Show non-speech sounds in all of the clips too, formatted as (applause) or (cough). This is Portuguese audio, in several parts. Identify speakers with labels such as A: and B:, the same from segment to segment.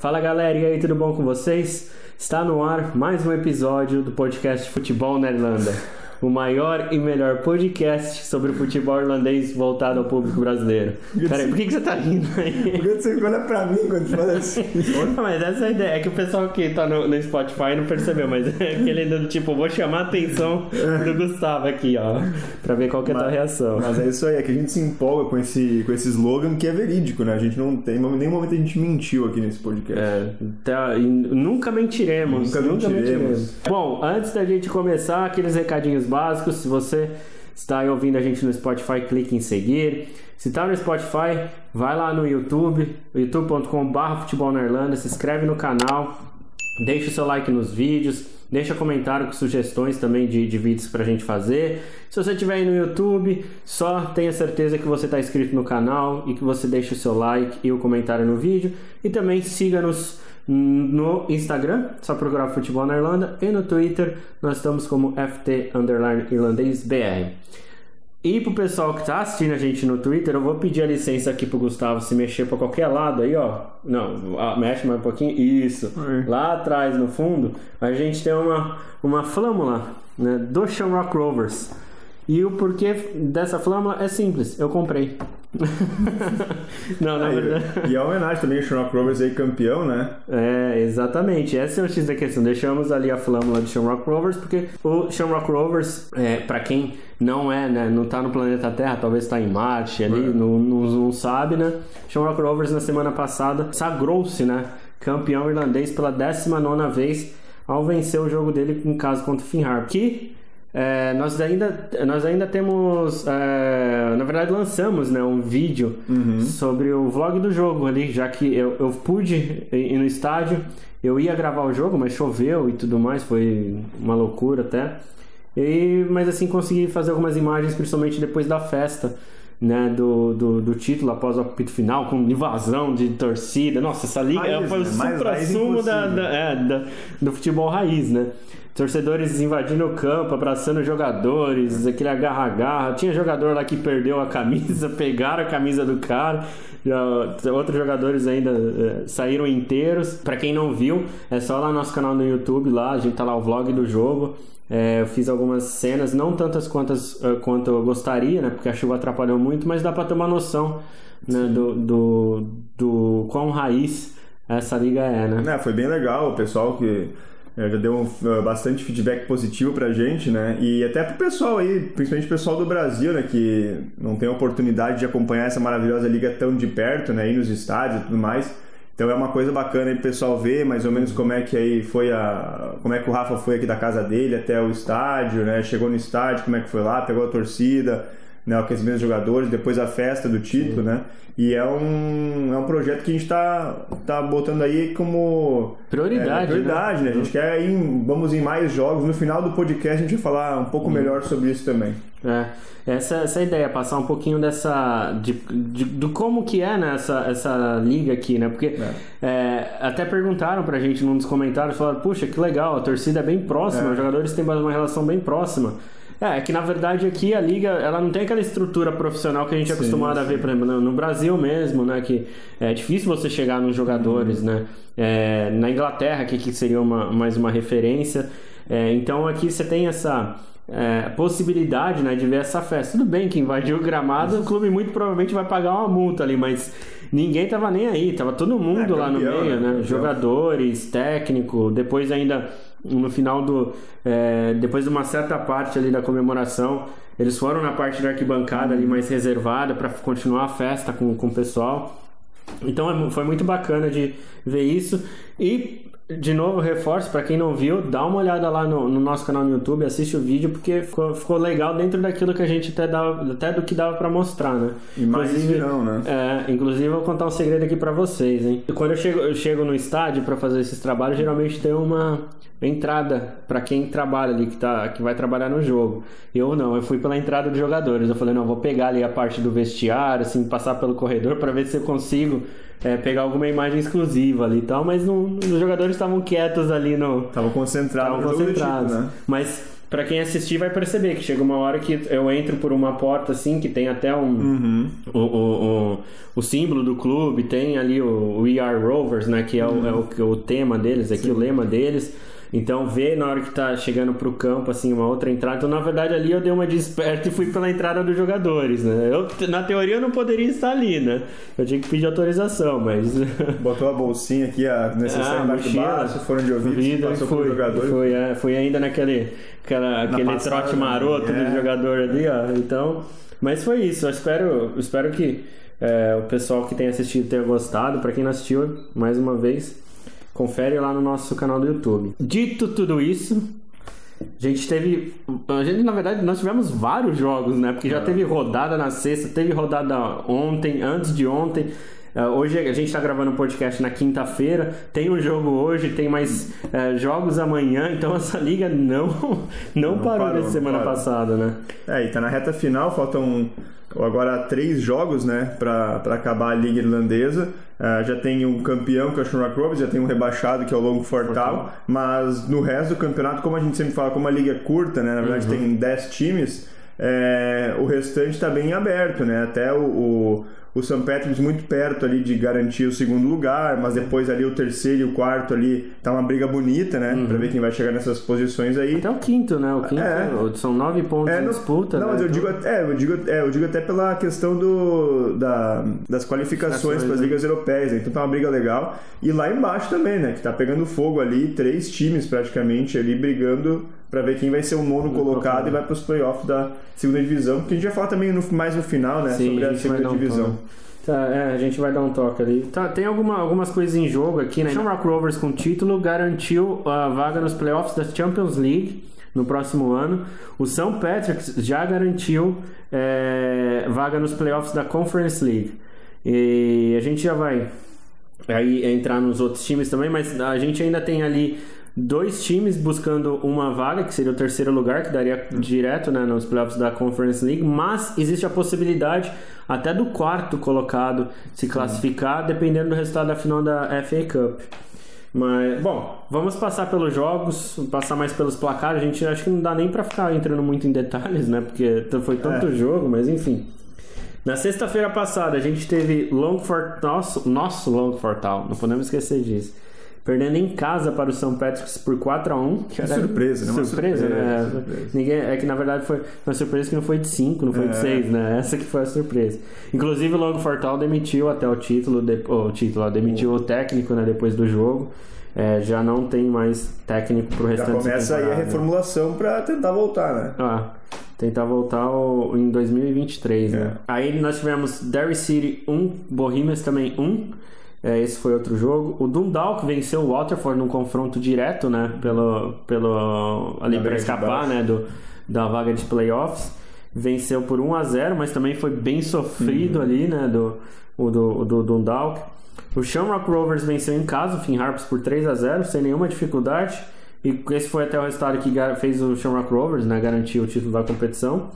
A: Fala galera, e aí, tudo bom com vocês? Está no ar mais um episódio do podcast Futebol na Irlanda o maior e melhor podcast sobre o futebol irlandês voltado ao público brasileiro. Peraí, por que, que você tá rindo aí?
B: Porque você olha pra mim quando fala assim. (laughs)
A: Não, mas essa é a ideia. É que o pessoal que tá no, no Spotify não percebeu, mas é aquele do tipo, vou chamar a atenção do Gustavo aqui, ó, pra ver qual que é a tua reação.
B: Mas é isso aí, é que a gente se empolga com esse, com esse slogan que é verídico, né? A gente não tem, em nenhum momento a gente mentiu aqui nesse podcast.
A: É, tá, nunca mentiremos. Nunca, nunca mentiremos. mentiremos. Bom, antes da gente começar, aqueles recadinhos básicos. Se você está ouvindo a gente no Spotify, clique em seguir. Se está no Spotify, vai lá no YouTube, youtube.com.br futebol na Irlanda, se inscreve no canal, deixa o seu like nos vídeos, deixa comentário com sugestões também de, de vídeos para a gente fazer. Se você estiver aí no YouTube, só tenha certeza que você está inscrito no canal e que você deixa o seu like e o comentário no vídeo. E também siga-nos no Instagram, só procurar Futebol na Irlanda, e no Twitter nós estamos como FT Underline Irlandês BR. E pro pessoal que tá assistindo a gente no Twitter, eu vou pedir a licença aqui pro Gustavo se mexer para qualquer lado aí, ó. Não, mexe mais um pouquinho. Isso. Lá atrás, no fundo, a gente tem uma, uma flâmula né, do Shamrock Rovers. E o porquê dessa flâmula é simples, eu comprei. (laughs)
B: não, na verdade. E a homenagem também ao Shamrock Rovers aí campeão, né?
A: É, exatamente. Esse é o X da questão. Deixamos ali a flâmula do Shamrock Rovers, porque o Shamrock Rovers, é, para quem não é, né, não tá no planeta Terra, talvez tá em Marte ali, é. não, não, não sabe, né? Shamrock Rovers na semana passada sagrou-se, né? Campeão irlandês pela 19 vez ao vencer o jogo dele em casa contra o Finn Harp. Que é, nós, ainda, nós ainda temos. É, na verdade, lançamos né, um vídeo uhum. sobre o vlog do jogo ali, já que eu, eu pude ir no estádio. Eu ia gravar o jogo, mas choveu e tudo mais, foi uma loucura até. E, mas assim, consegui fazer algumas imagens, principalmente depois da festa. Né, do, do, do, título após o apito final, com invasão de torcida. Nossa, essa liga raiz, foi o né? supra-sumo da, da, é, da, do futebol raiz, né? Torcedores invadindo o campo, abraçando jogadores, aquele agarra-agarra. Tinha jogador lá que perdeu a camisa, (laughs) pegaram a camisa do cara. Outros jogadores ainda é, saíram inteiros. Para quem não viu, é só lá no nosso canal no YouTube, lá a gente tá lá o vlog do jogo. É, eu fiz algumas cenas, não tantas quantas, uh, quanto eu gostaria, né? Porque a chuva atrapalhou muito, mas dá para ter uma noção né, do, do, do quão raiz essa liga é, né?
B: É, foi bem legal, o pessoal que é, já deu um, uh, bastante feedback positivo pra gente, né? E até pro pessoal aí, principalmente o pessoal do Brasil, né? Que não tem a oportunidade de acompanhar essa maravilhosa liga tão de perto, né? Ir nos estádios e tudo mais. Então é uma coisa bacana aí pro pessoal ver mais ou menos como é que aí foi a. como é que o Rafa foi aqui da casa dele até o estádio, né? Chegou no estádio, como é que foi lá, pegou a torcida né, o aquecimento dos jogadores, depois a festa do título, Sim. né? E é um, é um projeto que a gente está tá botando aí como
A: prioridade.
B: É, prioridade, né? né? A gente quer ir, vamos em mais jogos. No final do podcast a gente vai falar um pouco melhor sobre isso também.
A: É, essa, essa ideia, passar um pouquinho dessa. de, de, do como que é né, essa, essa liga aqui, né? Porque é. É, até perguntaram pra gente num dos comentários, falaram, puxa, que legal, a torcida é bem próxima, é. os jogadores têm uma relação bem próxima. É, é que na verdade aqui a liga ela não tem aquela estrutura profissional que a gente é acostumado sim. a ver, por exemplo, no, Brasil mesmo, né? Que é difícil você chegar nos jogadores, né? É, na Inglaterra, que, que seria uma, mais uma referência. É, então aqui você tem essa é, possibilidade né, de ver essa festa. Tudo bem que invadiu o gramado, o clube muito provavelmente vai pagar uma multa ali, mas ninguém tava nem aí, tava todo mundo é, campeão, lá no meio, né? né? Jogadores, técnico, depois ainda no final do. É, depois de uma certa parte ali da comemoração, eles foram na parte da arquibancada ali mais reservada para continuar a festa com, com o pessoal. Então é foi muito bacana de ver isso. E de novo, reforço, para quem não viu, dá uma olhada lá no, no, nosso canal no YouTube, assiste o vídeo, porque ficou, ficou legal dentro daquilo que a gente até, dava, até do que dava para mostrar, né?
B: E mais inclusive, virão, né?
A: É, inclusive eu vou contar um segredo aqui para vocês, hein? Quando eu chego, eu chego no estádio para fazer esses trabalhos, geralmente tem uma entrada para quem trabalha ali, que, tá, que vai trabalhar no jogo. Eu não, eu fui pela entrada dos jogadores. Eu falei, não, vou pegar ali a parte do vestiário, assim, passar pelo corredor para ver se eu consigo é, pegar alguma imagem exclusiva ali e tal, mas não, os jogadores estavam quietos ali no.
B: Estavam concentrados,
A: Estavam concentrados. Tipo, né? Mas Pra quem assistir vai perceber que chega uma hora que eu entro por uma porta assim, que tem até um.
B: Uhum.
A: O, o, o, o símbolo do clube, tem ali o We Are Rovers, né? Que é o, é o, o tema deles, aqui o lema deles. Então vê na hora que tá chegando pro campo, assim, uma outra entrada. Então, na verdade, ali eu dei uma de esperto e fui pela entrada dos jogadores, né? Eu, na teoria eu não poderia estar ali, né? Eu tinha que pedir autorização, mas. (laughs)
B: Botou a bolsinha aqui, a necessária
A: Ah,
B: embaixo
A: mochila,
B: braço, foram de ouvido, passou pro
A: fui,
B: jogador.
A: Foi, é, foi ainda naquele aquela, aquele
B: passada,
A: trote maroto
B: é.
A: do jogador ali, ó. Então, mas foi isso. Eu espero, espero que é, o pessoal que tenha assistido tenha gostado. Pra quem não assistiu, mais uma vez, confere lá no nosso canal do YouTube. Dito tudo isso, a gente teve. A gente, na verdade, nós tivemos vários jogos, né? Porque já teve rodada na sexta, teve rodada ontem, antes de ontem. Eh, Hoje a gente está gravando o podcast na quinta-feira, tem um jogo hoje, tem mais eh, jogos amanhã, então (laughs) essa liga não, não,
B: Não
A: parou
B: parou,
A: desde semana
B: parou.
A: passada, né?
B: É, e tá na reta final, faltam agora três jogos, né, pra acabar a Liga Irlandesa. Ah, já tem um campeão, que é o Shamrock Rovers, já tem um rebaixado, que é o Longo Fortal, mas no resto do campeonato, como a gente sempre fala, como a liga é curta, né, na verdade tem 10 times, é, o restante está bem aberto, né, até o, o, o St. Patrick's muito perto ali de garantir o segundo lugar, mas depois ali o terceiro e o quarto ali tá uma briga bonita, né, pra ver quem vai chegar nessas posições aí.
A: Até o quinto, né? O quinto
B: É.
A: são nove pontos
B: É, não,
A: disputa.
B: não,
A: né?
B: mas eu
A: Então-
B: digo, até- é, eu digo, é, eu digo até pela questão do, da, das qualificações para as
A: né?
B: ligas europeias, né? então tá uma briga legal. E lá embaixo também, né? Que tá pegando fogo ali, três times praticamente ali brigando para ver quem vai ser o nono colocado e vai para os playoffs da segunda divisão, que a gente vai falar também no- mais no final, né?
A: Sim,
B: sobre
A: a
B: a segunda
A: um
B: divisão.
A: Tá, é, a gente vai dar um toque ali. Tá, tem alguma, algumas coisas em jogo aqui, né? Shamrock Rovers com título garantiu a vaga nos playoffs da Champions League no próximo ano. O São Patrick's já garantiu é, vaga nos playoffs da Conference League. E a gente já vai aí entrar nos outros times também, mas a gente ainda tem ali dois times buscando uma vaga, que seria o terceiro lugar, que daria direto né, nos playoffs da Conference League, mas existe a possibilidade até do quarto colocado se classificar, dependendo do resultado da final da FA Cup. Mas, bom, vamos passar pelos jogos, passar mais pelos placares. A gente acho que não dá nem pra ficar entrando muito em detalhes, né? Porque foi tanto
B: É.
A: jogo, mas enfim. Na sexta-feira passada a gente teve Longford, nosso, nosso Longford Town, não podemos esquecer disso. Perdendo em casa para o São Patrick's por 4 a 1 que era
B: surpresa, né?
A: Surpresa,
B: surpresa,
A: né?
B: surpresa.
A: Ninguém, é que na verdade foi uma surpresa que não foi de 5, não foi de
B: É.
A: 6, né? Essa que foi a surpresa. Inclusive o Longford Town demitiu até o título, de, o título, demitiu o técnico né, depois do jogo. É, já não tem mais técnico pro
B: Já
A: restante da
B: começa aí a reformulação para tentar voltar, né?
A: Ah, tentar voltar ao- em 2023, né?
B: É.
A: Aí nós tivemos Derry City 1, Bohemians também 1. É, esse foi outro jogo. O Dundalk venceu o Waterford num confronto direto, né? Pelo, pelo ali para escapar, né? Do, da vaga de playoffs. Venceu por 1 a 0 mas também foi bem
B: Uhum.
A: sofrido ali, né? Do, o do, do Dundalk. O Shamrock Rovers venceu em casa o Finn Harps por 3 a 0 sem nenhuma dificuldade. E esse foi até o resultado que fez o Shamrock Rovers, né? Garantir o título da competição.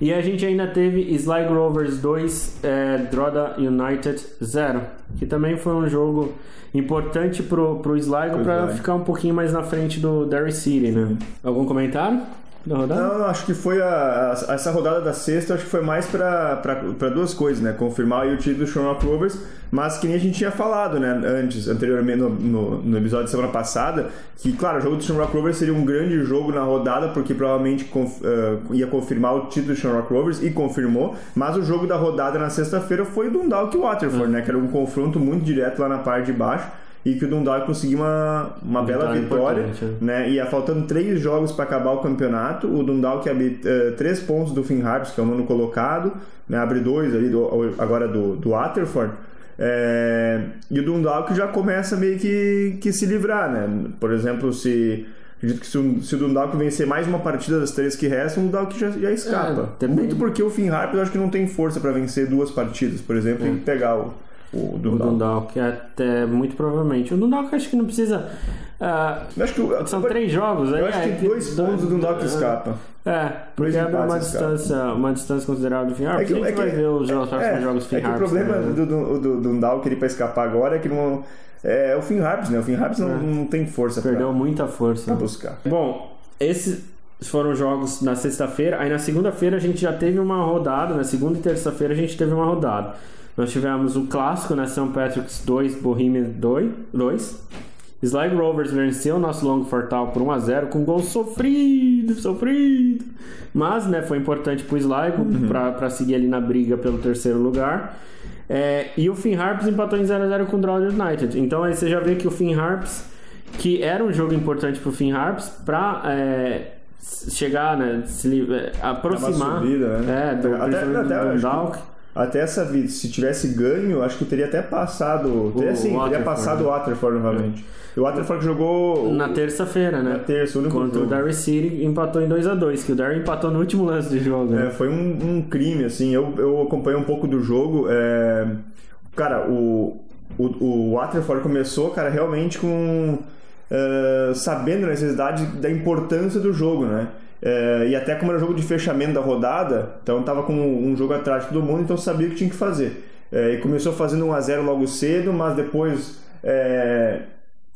A: E a gente ainda teve Sligo Rovers 2, é, Drogheda United 0. Que também foi um jogo importante pro, pro Sligo para ficar um pouquinho mais na frente do Derry City, né? Algum comentário da rodada?
B: Não, não, acho que foi a, a- essa rodada da sexta, acho que foi mais pra duas coisas, né? Confirmar o título do Shamrock Rovers, mas que nem a gente tinha falado, né? Antes, anteriormente, no, no, no episódio da semana passada, que, claro, o jogo do Shamrock Rovers seria um grande jogo na rodada, porque provavelmente conf- eh, ia confirmar o título do Shamrock Rovers, e confirmou, mas o jogo da rodada na sexta-feira foi o Dundalk e Waterford, né? Que era um confronto muito direto lá na parte de baixo, e que o Dundalk conseguiu uma, uma bela
A: Vitória
B: vitória,
A: importante,
B: né? E ia faltando três jogos para acabar o campeonato. O Dundalk abre eh, três pontos do Finn Harps, que é o nono colocado, né? abre dois ali do, agora do, do Waterford. É, e o Dundalk já começa meio que, que se livrar, né? Por exemplo, se acredito que se o, se o Dundalk vencer mais uma partida das três que restam, o Dundalk já, já escapa.
A: É,
B: Muito porque o Finn Harps eu acho que não tem força para vencer duas partidas, por exemplo, e pegar o, o
A: O
B: Dundalk.
A: Dundalk, até muito provavelmente. O Dundalk acho que não precisa.
B: Eu acho que o-
A: são três jogos aí.
B: eu acho
A: é,
B: que dois pontos o Dundalk
A: é,
B: escapa.
A: É, porque
B: Dois
A: abre uma distância, uma distância considerável do Finn Harps.
B: É que-
A: a gente
B: é que-
A: vai ver os jogos, próximos
B: é,
A: jogos Finn
B: é que o problema
A: né?
B: do, do, do, Dundalk ele para escapar agora é que não é o Finn Harps, né? O Finn Harps não, não tem força
A: Perdeu
B: para
A: muita força.
B: buscar.
A: Bom, esse foram jogos na sexta-feira. Aí na segunda-feira a gente já teve uma rodada. Na segunda e terça-feira a gente teve uma rodada. Nós tivemos o clássico na St. Patrick's 2, Bohemian 2. 2. Sligo Rovers venceu o nosso Long Fortal por 1x0 com gol sofrido, sofrido. Mas né, foi importante pro Sligo uhum. para seguir ali na briga pelo terceiro lugar. É, e o Finn Harps empatou em 0x0 com o Droid United. Então aí você já vê que o Finn Harps, que era um jogo importante pro Finn Harps, pra é, chegar, né, se é, aproximar
B: subida,
A: né? é, do,
B: até, até,
A: do Dalk
B: até essa vida, se tivesse ganho, acho que teria até passado. Teria, assim, teria passado o Waterford novamente. E o Waterford jogou.
A: Na terça-feira, né?
B: Na terça, o único
A: Contra
B: jogo.
A: o Derry City empatou em 2x2, que o Derry empatou no último lance de jogo. Né?
B: É, foi um, um, crime, assim. Eu, eu acompanhei um pouco do jogo. É... Cara, o, o, o Waterford começou, cara, realmente com. Uh, sabendo a necessidade da importância do jogo, né? É, e até como era jogo de fechamento da rodada, então estava com um jogo atrás de todo mundo, então sabia o que tinha que fazer. É, e começou fazendo 1 a 0 logo cedo, mas depois é,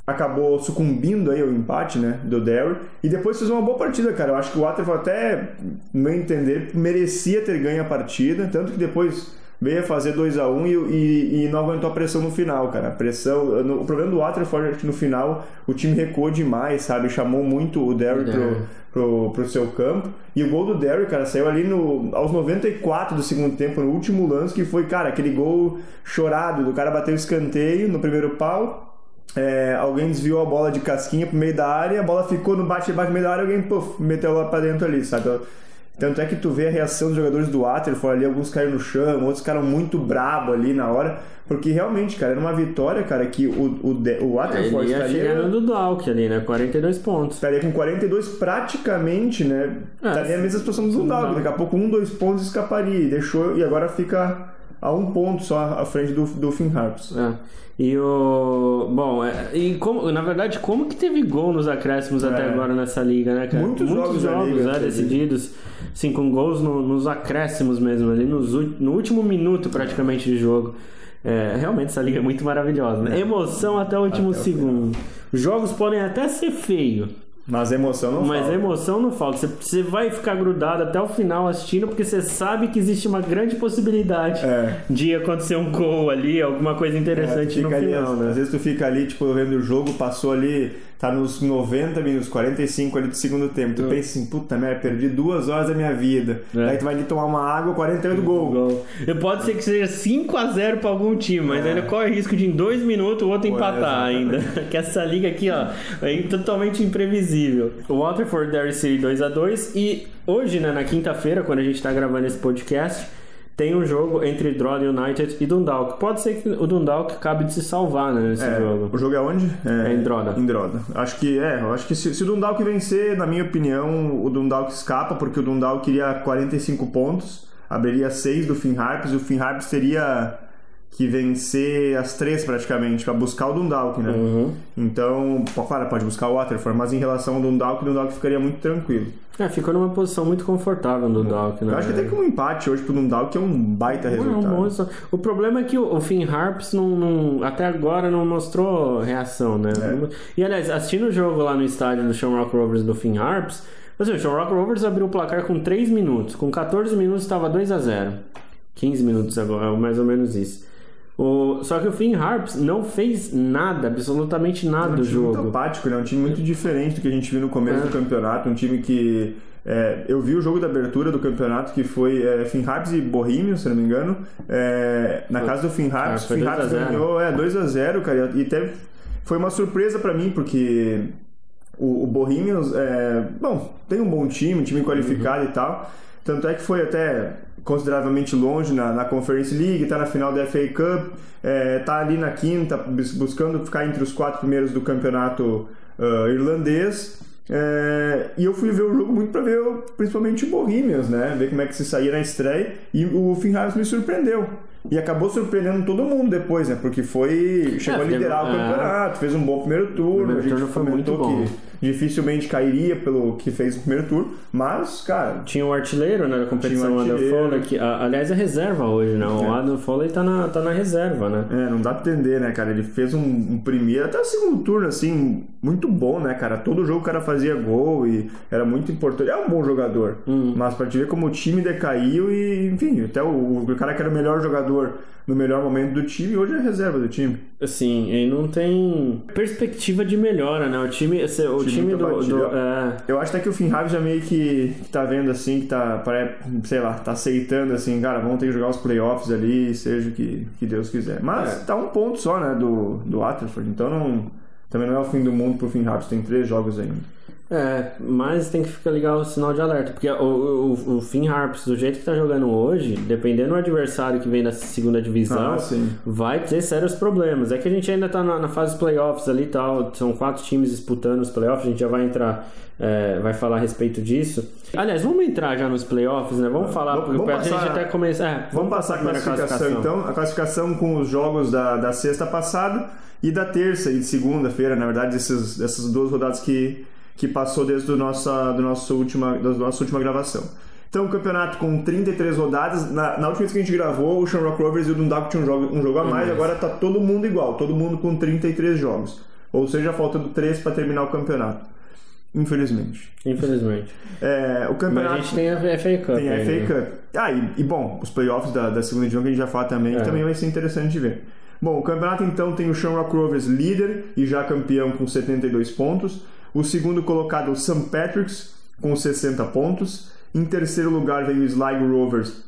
B: acabou sucumbindo aí ao empate né, do Derry. E depois fez uma boa partida, cara. Eu acho que o Waterford até, no meu entender, merecia ter ganho a partida, tanto que depois veio a fazer 2 a 1 um e, e, e, não aguentou a pressão no final, cara. A pressão, no, o problema do Waterford é que no final o time recuou demais, sabe? Chamou muito o Derry pro, pro, pro seu campo. E o gol do Derry, cara, saiu ali no, aos 94 do segundo tempo, no último lance, que foi, cara, aquele gol chorado. Do cara bateu o escanteio no primeiro pau. É, alguém desviou a bola de casquinha pro meio da área, a bola ficou no bate-bate no meio da área, alguém puff, meteu lá pra dentro ali, sabe? Tanto é que tu vê a reação dos jogadores do Waterford ali, alguns caíram no chão, outros ficaram muito brabo ali na hora, porque realmente, cara, era uma vitória, cara, que o, o, o Waterford
A: Ele ia estaria... chegando do Dalk ali, né? 42 pontos.
B: Estaria com 42 praticamente, né? É, estaria a mesma situação do Dalk, daqui a pouco um, dois pontos escaparia, e deixou, e agora fica a um ponto só à frente do, do Finn Harps.
A: É. E o. Bom, é, e como, na verdade, como que teve gol nos acréscimos é. até agora nessa liga, né, cara?
B: Muitos, Muitos jogos, jogos liga,
A: né, decididos. Sim, com gols no, nos acréscimos mesmo, ali nos, no último minuto praticamente de jogo. É, realmente essa liga é muito maravilhosa, né? É. Emoção até o último até segundo. O Jogos podem até ser feio,
B: mas a emoção não
A: Mas
B: falta.
A: a emoção não falta. Você, você vai ficar grudado até o final assistindo, porque você sabe que existe uma grande possibilidade
B: é.
A: de acontecer um gol ali, alguma coisa interessante é, no final,
B: ali,
A: né?
B: Às vezes tu fica ali, tipo, vendo o jogo, passou ali tá nos 90 minutos, 45 ali do segundo tempo. Tu pensa assim, puta merda, perdi duas horas da minha vida. É. Aí tu vai ali tomar uma água, 48 gol. gol.
A: E pode ser que seja 5x0 pra algum time, mas é. ainda corre risco de em dois minutos o outro Pô, empatar ainda. (laughs) que essa liga aqui, ó, é totalmente imprevisível. O Waterford Derry City 2x2 e hoje, né, na quinta-feira, quando a gente tá gravando esse podcast tem um jogo entre Drogheda United e Dundalk. Pode ser que o Dundalk acabe de se salvar né, nesse
B: é,
A: jogo.
B: O jogo é onde?
A: É, é em Drogheda.
B: Em Drogheda. Acho que é, acho que se, se o Dundalk vencer, na minha opinião, o Dundalk escapa, porque o Dundalk queria 45 pontos, abriria 6 do Finn Harps e o Finn Harps teria que vencer as três praticamente para buscar o Dundalk, né?
A: Uhum.
B: Então, claro, pode buscar o Waterford, mas em relação ao Dundalk, o Dundalk ficaria muito tranquilo.
A: É, ficou numa posição muito confortável no Dundalk, né?
B: Eu acho que até que um empate hoje pro Dundalk é um baita resultado.
A: Não, o problema é que o Finn Harps não, não, até agora não mostrou reação, né? É. E aliás, assistindo o jogo lá no estádio do Shamrock Rovers do Finn Harps, assim, o Shamrock Rovers abriu o placar com 3 minutos, com 14 minutos estava 2 a 0 15 minutos agora, mais ou menos isso. O, só que o Finn Harps não fez nada, absolutamente nada do jogo.
B: Muito apático, né? Um time muito diferente do que a gente viu no começo é. do campeonato. Um time que. É, eu vi o jogo da abertura do campeonato que foi é, Finn Harps e Bohemian, se não me engano. É, na casa do Finn Harps.
A: Ah,
B: Finn Harps ganhou é, 2x0, cara. E até foi uma surpresa para mim, porque o, o Bohemians, é, bom, tem um bom time, um time qualificado uhum. e tal. Tanto é que foi até consideravelmente longe na, na Conference League, está na final da FA Cup, está é, tá ali na quinta, buscando ficar entre os quatro primeiros do campeonato uh, irlandês. É, e eu fui ver o jogo muito para ver principalmente o Bohemians, né? Ver como é que se saía na estreia. E o Finn Harris me surpreendeu. E acabou surpreendendo todo mundo depois, né? Porque foi. Chegou
A: É,
B: a liderar o campeonato, fez um bom primeiro turno.
A: primeiro
B: a gente
A: turno foi
B: comentou
A: muito bom.
B: que dificilmente cairia pelo que fez no primeiro turno. Mas, cara,
A: Tinha um artilheiro né, da competição,
B: um
A: o Adam. Foley, que a- aliás é reserva hoje, né? O
B: É.
A: Adam Foley tá na, tá na reserva, né?
B: É, não dá pra entender, né, cara? Ele fez um, um primeiro, até o segundo turno, assim, muito bom, né, cara? Todo jogo o cara fazia gol e era muito importante. É um bom jogador,
A: Hum.
B: mas pra te ver como o time decaiu e, enfim, até o, o cara que era o melhor jogador no melhor momento do time, hoje é reserva do time.
A: Assim, e não tem perspectiva de melhora, né? O time, esse- o
B: time
A: time,
B: tá
A: do. do- é,
B: Eu acho até que o Finhag já meio que, que tá vendo assim, que tá, sei lá, tá aceitando assim, cara, vamos ter que jogar os playoffs ali, seja o que, que Deus quiser. Mas
A: É.
B: tá um ponto só, né, do, do Waterford, então não, também não é o fim do mundo pro Finhag, tem três jogos ainda.
A: É, mas tem que ficar ligado o sinal de alerta, porque o, o, o Finn Harps, do jeito que tá jogando hoje, dependendo do adversário que vem da segunda divisão,
B: Ah,
A: vai ter sérios problemas. É que a gente ainda tá na, na fase playoffs ali e tal, são quatro times disputando os playoffs, a gente já vai entrar, é, vai falar a respeito disso. Aliás, vamos entrar já nos playoffs, né? Vamos falar,
B: Vamos-
A: porque
B: vamos
A: a gente até começa. É,
B: Vamos passar a
A: primeira
B: classificação, então. A classificação com os jogos da, da sexta passada e da terça e de segunda-feira, na verdade, esses, essas duas rodadas que, que passou desde o nossa, do nosso última, da nossa última gravação. Então, o campeonato com 33 rodadas. Na, na última vez que a gente gravou, o Shamrock Rovers e o Dundalk tinham um jogo, um jogo a mais, agora tá todo mundo igual, todo mundo com 33 jogos. Ou seja, faltando 3 para terminar o campeonato. Infelizmente.
A: Infelizmente. (laughs)
B: É, o
A: Mas
B: campeonato.
A: a gente tem a FA Cup.
B: Tem a
A: ainda.
B: FA Cup. Ah, e, e, bom, os playoffs da, da segunda divisão que a gente já fala também,
A: É.
B: também vai ser interessante de ver. Bom, o campeonato então tem o Shamrock Rovers líder e já campeão com 72 pontos. O segundo colocado é o St. Patrick's com 60 pontos. Em terceiro lugar veio o Sligo Rovers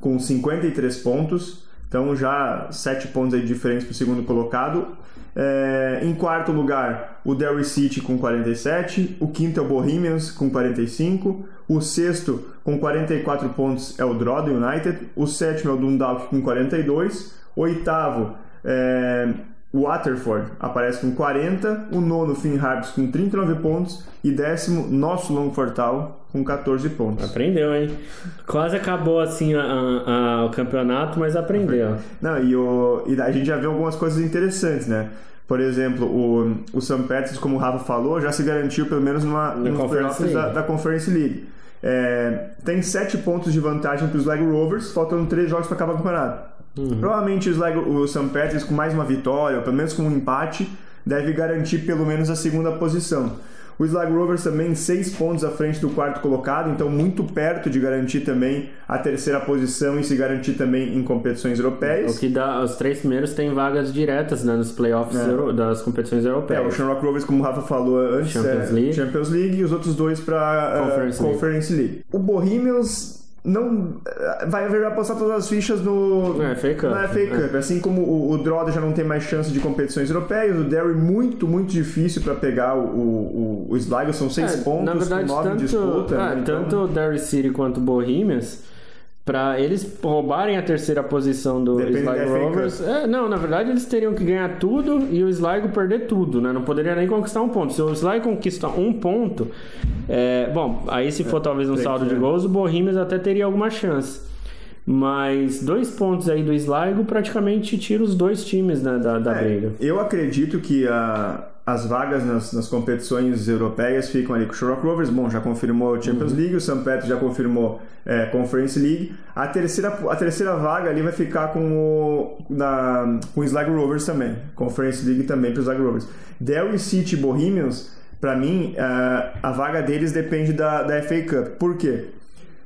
B: com 53 pontos. Então já 7 pontos aí de diferença para o segundo colocado. É, em quarto lugar, o Derry City com 47. O quinto é o Bohemians com 45. O sexto, com 44 pontos, é o Drogheda United. O sétimo é o Dundalk com 42. Oitavo, é, o Waterford aparece com 40. O nono, Finn Harps com 39 pontos. E décimo, nosso Longfortal com 14 pontos.
A: Aprendeu, hein? Quase acabou assim a- a- o campeonato, mas aprendeu.
B: Não, e, o, e a gente já vê algumas coisas interessantes, né? Por exemplo, o, o St. Patrick's, como o Rafa falou, já se garantiu pelo menos numa, nos playoffs da, da Conference League. É, tem 7 pontos de vantagem para os Sligo Rovers, faltando 3 jogos para acabar o campeonato.
A: Uhum.
B: Provavelmente o, Sligo, o St. Patrick's, com mais uma vitória, ou pelo menos com um empate, deve garantir pelo menos a segunda posição. O Sligo Rovers também 6 pontos à frente do quarto colocado, então muito perto de garantir também a terceira posição e se garantir também em competições europeias.
A: O que dá, os três primeiros têm vagas diretas né, nos playoffs
B: É.
A: euro- das competições
B: É, o
A: europeias.
B: Shamrock Rovers, como o Rafa falou antes,
A: Champions
B: é
A: League.
B: Champions League e os outros dois para
A: Conference League.
B: Conference League. O Bohemians não eh, vai vai apostar todas as fichas no
A: É, FA Cup.
B: na FA Cup. Assim como o, o Drogheda já não tem mais chance de competições europeias, o Derry muito, muito difícil para pegar o, o, o Sligo, são seis
A: É,
B: pontos,
A: na verdade,
B: com nove
A: tanto,
B: disputas.
A: ah,
B: né? Então,
A: tanto o Derry City quanto o Bohemians, para eles roubarem a terceira posição do
B: Depende
A: Sligo Rovers. É, não, na verdade eles teriam que ganhar tudo e o Sligo perder tudo, né? Não poderia nem conquistar um ponto. Se o Sligo conquista um ponto, é, bom, aí se for talvez um saldo
B: que-
A: de gols, o Bohemians até teria alguma chance. Mas dois pontos aí do Sligo praticamente tira os dois times né, da, da
B: É,
A: briga.
B: Eu acredito que a- as vagas nas, nas competições europeias ficam ali com o Shamrock Rovers. Bom, já confirmou a Champions
A: Uhum.
B: League, o St. Patrick's já confirmou é, Conference League. A terceira, a terceira vaga ali vai ficar com o, na, com o Sligo Rovers também. Conference League também para o Sligo Rovers. Derry City Bohemians, para mim, é, a vaga deles depende da, da FA Cup. Por quê?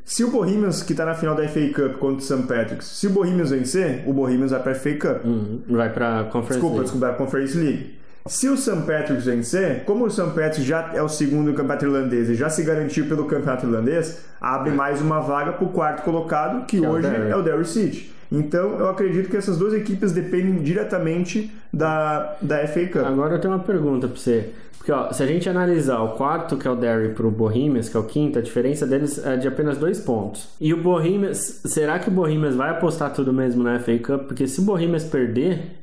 B: Se o Bohemians, que está na final da FA Cup contra o St. Patrick's, se o Bohemians vencer, o Bohemians vai para a FA Cup.
A: Uhum. Vai pra Conference
B: Desculpa,
A: League.
B: desculpa, a Conference League. Se o St. Patrick's vencer, como o St. Patrick's já é o segundo campeonato irlandês e já se garantiu pelo campeonato irlandês, abre mais uma vaga para o quarto colocado, que,
A: Que é o
B: hoje
A: Derry.
B: é o Derry City. Então, eu acredito que essas duas equipes dependem diretamente da, da FA Cup.
A: Agora eu tenho uma pergunta pra você. Porque, ó, se a gente analisar o quarto, que é o Derry, pro Bohemians, que é o quinto, a diferença deles é de apenas dois pontos. E o Bohemians, será que o Bohemians vai apostar tudo mesmo na FA Cup? Porque se o Bohemians perder,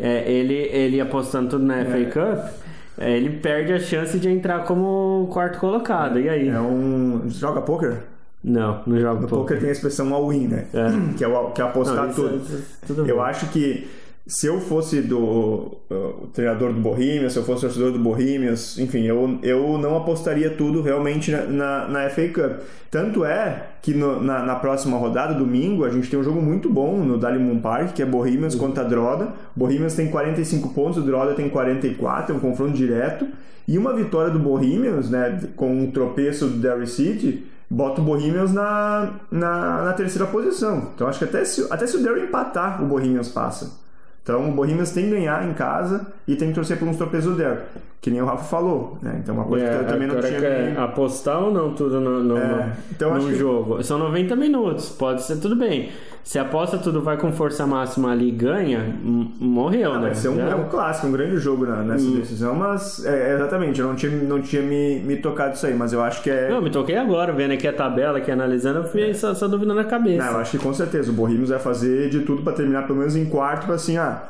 A: é, ele, ele apostando tudo na FA Cup, é, ele perde a chance de entrar como quarto colocado. E aí?
B: É um. Joga poker?
A: Não, não jogo
B: No
A: poker.
B: poker tem a expressão all-in, né?
A: É.
B: Que, é o, que é apostar
A: Não, isso-
B: tudo.
A: isso- tudo bem.
B: Eu acho que se eu fosse do uh, treinador do Bohemians, se eu fosse torcedor do Bohemians, enfim, eu, eu não apostaria tudo realmente na, na, na FA Cup. Tanto é que no- na, na próxima rodada, domingo, a gente tem um jogo muito bom no Dalimon Park, que é Bohemians contra Droda. Bohemians tem 45 pontos, o Droda tem 44, é um confronto direto. E uma vitória do Bohemians, né, com um tropeço do Derry City, bota o Bohemians na, na, na terceira posição. Então acho que até se, até se o Derry empatar, o Bohemians passa. Então o Bohemians tem que ganhar em casa e tem que torcer por do Derby. Que nem o Rafa falou, né? Então uma coisa
A: É,
B: que eu também não tinha...
A: quer
B: me-
A: apostar ou não tudo no, no,
B: É,
A: no-
B: então acho
A: num
B: que-
A: jogo? São 90 minutos, pode ser tudo bem. Se aposta tudo, vai com força máxima ali e ganha, morreu, né?
B: Vai ser um, é um clássico, um grande jogo na- nessa
A: Hum.
B: decisão, mas é, exatamente, eu não tinha, não tinha me, me tocado isso aí, mas eu acho que é.
A: Não, me toquei agora, vendo aqui a tabela, aqui analisando, eu fui essa, essa dúvida na cabeça.
B: Não, eu acho que com certeza o Bohemians vai fazer de tudo para terminar pelo menos em quarto, para assim, ah,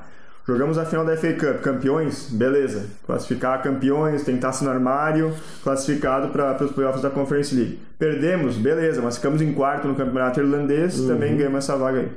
B: jogamos a final da FA Cup, campeões, beleza. Classificar campeões, tentar se no armário, classificado para os playoffs da Conference League. Perdemos, beleza, mas ficamos em quarto no campeonato irlandês,
A: Uhum.
B: também ganhamos essa vaga aí.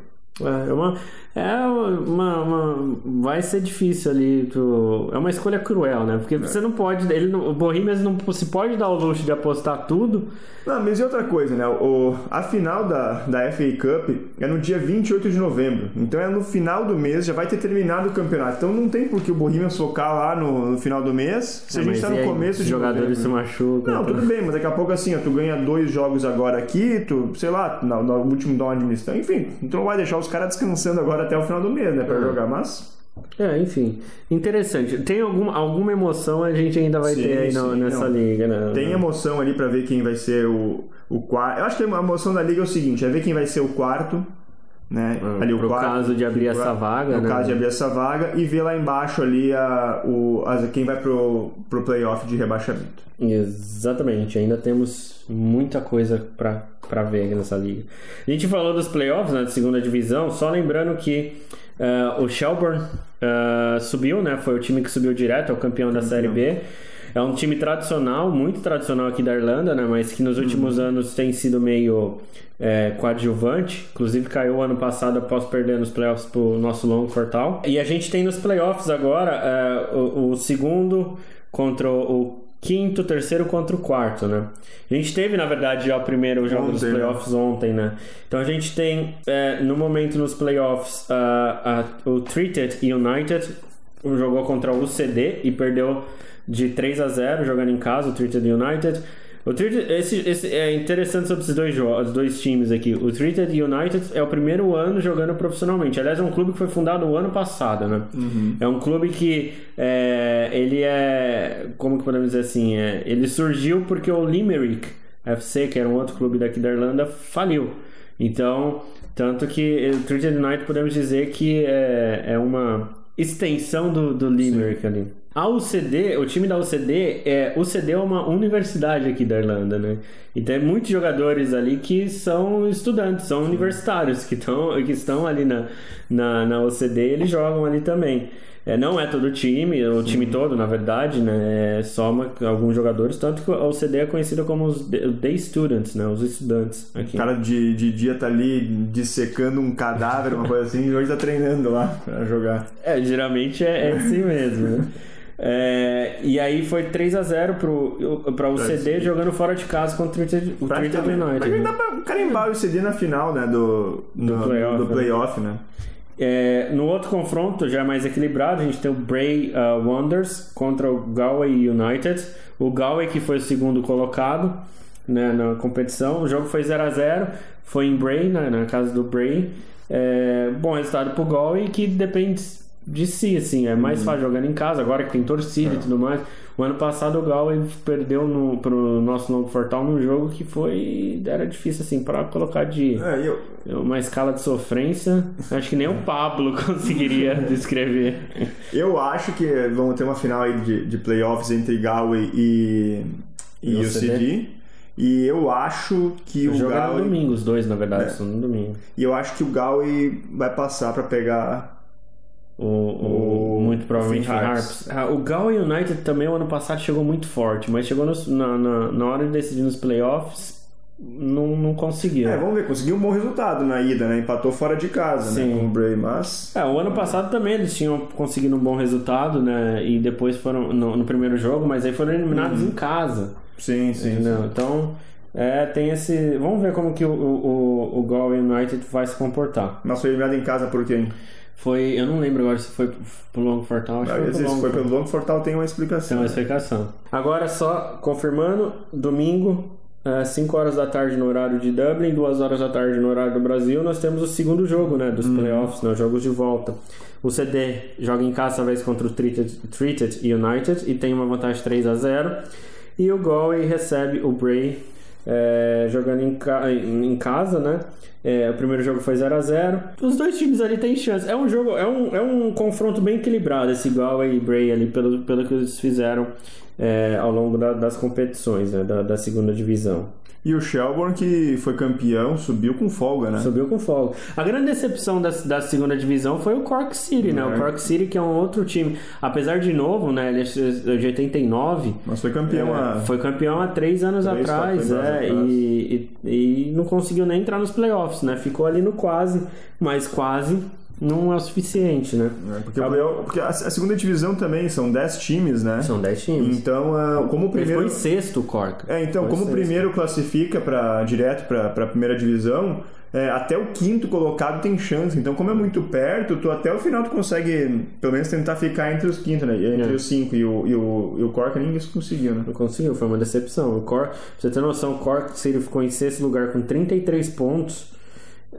A: É uma, é uma, uma- vai ser difícil ali. Tu, é uma escolha cruel, né?
B: É.
A: Porque você não pode, ele o Bohemians não se pode dar o luxo de apostar tudo.
B: Não, mas e outra coisa, né? O, a final da, da FA Cup é no dia 28 de novembro. Então é no final do mês, já vai ter terminado o campeonato. Então não tem por que o Bohemians focar lá no, no final do mês se a gente tá no
A: aí,
B: começo
A: os
B: de
A: jogadores se
B: novembro.
A: machucam.
B: Não, tudo bem, mas daqui a pouco assim, ó, tu ganha dois jogos agora aqui, tu, sei lá, no, no último dá uma administração. Enfim, tu não vai deixar os caras descansando agora até o final do mês, né, pra
A: Uhum.
B: jogar, mas.
A: É, enfim. Interessante. Tem alguma, alguma emoção a gente ainda vai
B: Sim,
A: ter aí no-
B: sim,
A: nessa
B: não.
A: liga, né?
B: Tem emoção ali pra ver quem vai ser o, o quarto. Eu acho que a emoção da liga é o seguinte: é ver quem vai ser o quarto, né? ali o
A: Ah,
B: quarto.
A: caso de abrir essa vaga,
B: no
A: né?
B: caso de abrir essa vaga e ver lá embaixo ali a, o, as- quem vai pro, pro playoff de rebaixamento.
A: Exatamente, ainda temos muita coisa pra pra ver nessa liga. A gente falou dos playoffs na segunda divisão, só lembrando que eh, o Shelburne eh, subiu, né? Foi o time que subiu direto, é o campeão da Série B. É um time tradicional, muito tradicional aqui da Irlanda, né? Mas que nos últimos anos tem sido meio é, coadjuvante. Inclusive caiu ano passado após perder nos playoffs pro nosso longo portal. E a gente tem nos playoffs agora é, o, o segundo contra o quinto, terceiro contra o quarto, né? A gente teve, na verdade, já o primeiro jogo dos
B: Ontem, né?
A: playoffs ontem, né? Então a gente tem, é, no momento nos playoffs, ah, a- o Treated United jogou contra o UCD e perdeu de 3 a 0 jogando em casa, o Treated United. O Treated, esse, esse é interessante sobre esses dois, os dois times aqui. O Treated United é o primeiro ano jogando profissionalmente. Aliás, é um clube que foi fundado o ano passado, né? É um clube que é, ele é, como que podemos dizer assim, é, ele surgiu porque o Limerick FC, que era um outro clube daqui da Irlanda, faliu. Então, tanto que o Treated United podemos dizer que é, é uma extensão do, do Limerick ali. A UCD, o time da UCD, é, UCD é uma universidade aqui da Irlanda, né? E tem muitos jogadores ali que são estudantes, são universitários, que, tão, que estão ali na, na, na UCD eles jogam ali também. É, não é todo o time, o time todo, na verdade, né? É só uma- alguns jogadores, tanto que a UCD é conhecida como os day students, né? Os estudantes aqui.
B: O cara de, de dia tá ali dissecando um cadáver, uma coisa assim, e hoje tá treinando lá pra jogar.
A: É, geralmente é, é assim mesmo, né? (laughs) É, e aí foi 3 a 0 pro, pra UCD jogando fora de casa contra o o
B: Praticamente.
A: United. Né?
B: dá pra carimbar o CD na final, né? Do,
A: playoff,
B: do
A: né?
B: playoff, né?
A: É, no outro confronto, já mais equilibrado, a gente tem o Bray uh, Wanderers contra o Galway United. O Galway que foi o segundo colocado né, na competição. O jogo foi 0 a 0 foi em Bray, né, na casa do Bray. É, bom resultado pro Galway que depende de si, assim, é mais fácil jogando em casa, agora que tem torcida e tudo mais. O ano passado o Galway perdeu no, pro nosso novo Fortal num jogo que foi era difícil assim para colocar de
B: É, eu,
A: é uma escala de sofrência, acho que nem o Pablo (laughs) conseguiria (laughs) descrever.
B: eu acho que vamos ter uma final aí de, de playoffs entre Galway e, e
A: E o CD?
B: E eu acho que
A: O
B: o
A: jogo é no
B: Galway.
A: domingo, os dois, na verdade,
B: É.
A: são no domingo.
B: E eu acho que o Galway vai passar pra pegar.
A: O, o- muito provavelmente
B: Finn Harps.
A: Harps. Ah, O Galway United também, o ano passado, chegou muito forte, mas chegou nos- na, na, na hora de decidir nos playoffs, não, não conseguiu.
B: É, vamos ver, conseguiu um bom resultado na ida, né? Empatou fora de casa,
A: Sim.
B: né? Com o Bray, mas.
A: É, o ano passado também eles tinham conseguido um bom resultado, né? E depois foram no, no primeiro jogo, mas aí foram eliminados em casa.
B: Sim, sim.
A: entendeu? Então, é, tem esse. Vamos ver como que o, o, o Galway United vai se comportar.
B: Mas foi eliminado em casa por quem?
A: Foi, eu não lembro agora se foi pro Longo Fortal, acho que
B: Às
A: foi Longo
B: foi pelo Longo Fortal, tem uma
A: Tem
B: explicação.
A: uma explicação. Agora só confirmando, domingo, às 5 horas da tarde no horário de Dublin, 2 horas da tarde no horário do Brasil, nós temos o segundo jogo, né, dos playoffs, né, os jogos de volta. O CD joga em casa vez contra o Treated, Treated United e tem uma vantagem 3 a 0 E o Galway recebe o Bray é, jogando em, ca- em casa, né? É, o primeiro jogo foi 0 a 0 Os dois times ali têm chance. É um jogo, é um, é um confronto bem equilibrado esse Galway e Bray ali, pelo, pelo que eles fizeram é, ao longo da- das competições, né? Da, da segunda divisão.
B: E o Shelbourne, que foi campeão, subiu com folga, né?
A: Subiu com folga. A grande decepção da, da segunda divisão foi o Cork City, né? O
B: É.
A: Cork City, que é um outro time. Apesar de novo, né? Ele é de 89.
B: Mas foi campeão
A: É,
B: a...
A: Foi campeão há três anos
B: Três,
A: atrás,
B: anos
A: é,
B: atrás.
A: E, e, e não conseguiu nem entrar nos playoffs, né? Ficou ali no quase, mas quase não é o suficiente, né?
B: É, Porque, o playoff- porque a, a segunda divisão também são 10 times, né?
A: São 10 times.
B: Então, ah, como o
A: Ele
B: primeiro.
A: foi sexto, Cork.
B: É, então,
A: Foi
B: como o primeiro classifica para direto para a primeira divisão, é, até o quinto colocado tem chance. Então, como é muito perto, tu até o final tu consegue pelo menos tentar ficar entre os quintos, né? Entre
A: É.
B: os cinco e o, e o, e o Cork ninguém conseguiu, né?
A: Não conseguiu, foi uma decepção. O Cork, pra você ter noção, o Cork City ficou em sexto lugar com 33 pontos.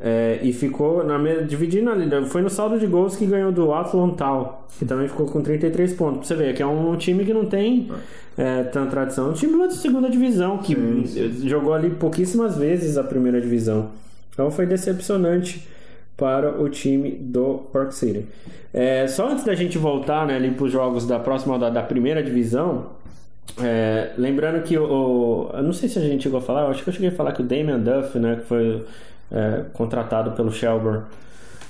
A: É, e ficou na me- dividindo ali. né? Foi no saldo de gols que ganhou do Athlon Tal, que também ficou com 33 pontos. Pra você ver, que é um, time que não tem é, tanta tradição. Um time lá de segunda divisão, que jogou ali pouquíssimas vezes a primeira divisão. Então foi decepcionante para o time do Cork City. É, só antes da gente voltar né, ali para os jogos da próxima rodada da primeira divisão, é, lembrando que o, o- Eu não sei se a gente chegou a falar, eu acho que eu cheguei a falar que o Damian Duff, né, que foi é, contratado pelo Shelburne.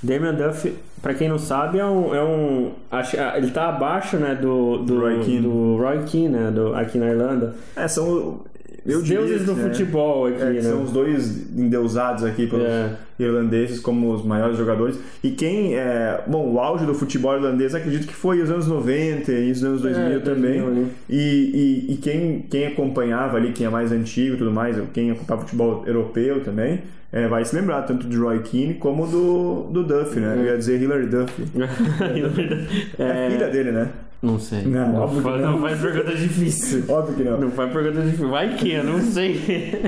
A: Damian Duff, pra quem não sabe, é um. É um acho- ah, ele tá abaixo né, do, do,
B: Roy Keane.
A: do Roy Keane, né, do, aqui na Irlanda.
B: É, são. Eu
A: Os
B: diria
A: deuses do
B: né,
A: futebol aqui,
B: é,
A: né?
B: São os dois endeusados aqui pelos
A: É.
B: irlandeses como os maiores jogadores. E quem é. Bom, o auge do futebol irlandês acredito que foi os anos 90 e os anos 2000
A: É,
B: também.
A: 2000?
B: E, e, e quem, quem acompanhava ali, quem é mais antigo e tudo mais, quem acompanhava futebol europeu também, é, vai se lembrar tanto de Roy Keane como do, do Duff, né? Eu ia dizer Hilary Duff. (laughs) É, filha dele, né?
A: Não sei.
B: Não, óbvio que
A: faz, não faz pergunta difícil.
B: Óbvio que não.
A: Não faz pergunta difícil. Vai que, eu não sei.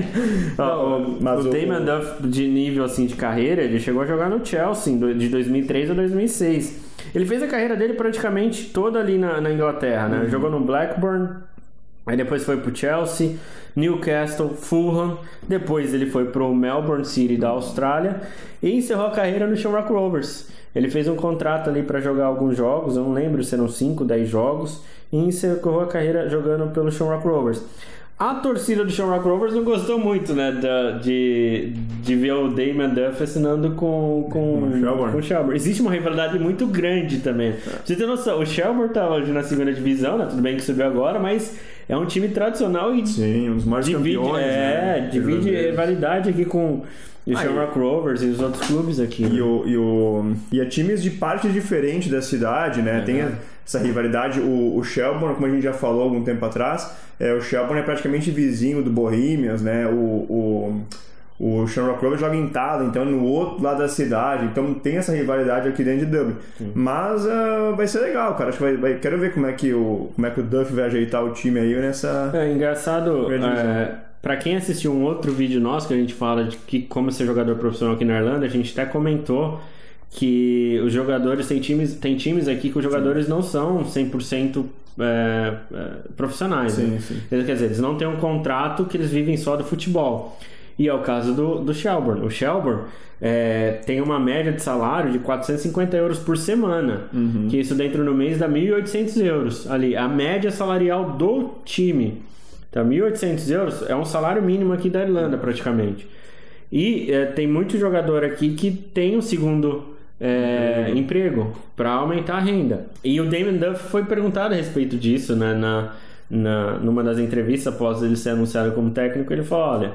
A: (laughs) Ó, o,
B: mas
A: o
B: o-
A: Damon Duff, de nível assim de carreira, ele chegou a jogar no Chelsea do- de 2003 a 2006. Ele fez a carreira dele praticamente toda ali na, na Inglaterra, né? Jogou no Blackburn, aí depois foi pro Chelsea, Newcastle, Fulham, depois ele foi pro Melbourne City da Austrália e encerrou a carreira no Shamrock Rovers. Ele fez um contrato ali para jogar alguns jogos, eu não lembro se eram 5, 10 jogos, e encerrou a carreira jogando pelo Shamrock Rovers. A torcida do Shamrock Rovers não gostou muito, né, de, de ver o Damon Duff assinando com, com,
B: Shelbourne.
A: com o Shelbourne. Existe uma rivalidade muito grande também. Pra Você tem noção, o Shelbourne tá hoje na segunda divisão, né, tudo bem que subiu agora, mas é um time tradicional e
B: Sim, um dos maiores
A: divide,
B: campeões.
A: é,
B: né?
A: divide rivalidade aqui com o
B: Ah,
A: Shamrock Rovers e os outros clubes aqui.
B: E,
A: né?
B: o, e, o, e é times de partes diferentes da cidade, né? Tem a- essa rivalidade. O, o Shelbourne, como a gente já falou algum tempo atrás, é, o Shelbourne é praticamente vizinho do Bohemians, né? O, o, o Shamrock Rovers joga em Tala, então no outro lado da cidade. Então tem essa rivalidade aqui dentro de Dublin. Mas ah, vai ser legal, cara. Acho que vai, vai- quero ver como é, que o, como é que o Duff vai ajeitar o time aí nessa.
A: É engraçado, é, para quem assistiu um outro vídeo nosso que a gente fala de que como ser jogador profissional aqui na Irlanda, a gente até comentou que os jogadores tem times, tem times aqui que os jogadores não são 100% é, é, profissionais.
B: Sim,
A: né?
B: sim.
A: Quer dizer, eles não têm um contrato que eles vivem só do futebol. E é o caso do, do Shelbourne. O Shelbourne é, tem uma média de salário de 450 euros por semana. Que isso dentro do mês dá 1.800 euros. Ali, a média salarial do time. Então, 1.800 euros é um salário mínimo aqui da Irlanda, praticamente. E é, tem muito jogador aqui que tem um segundo é, emprego para aumentar a renda. E o Damon Duff foi perguntado a respeito disso, né, na, na, numa das entrevistas após ele ser anunciado como técnico. Ele falou: olha.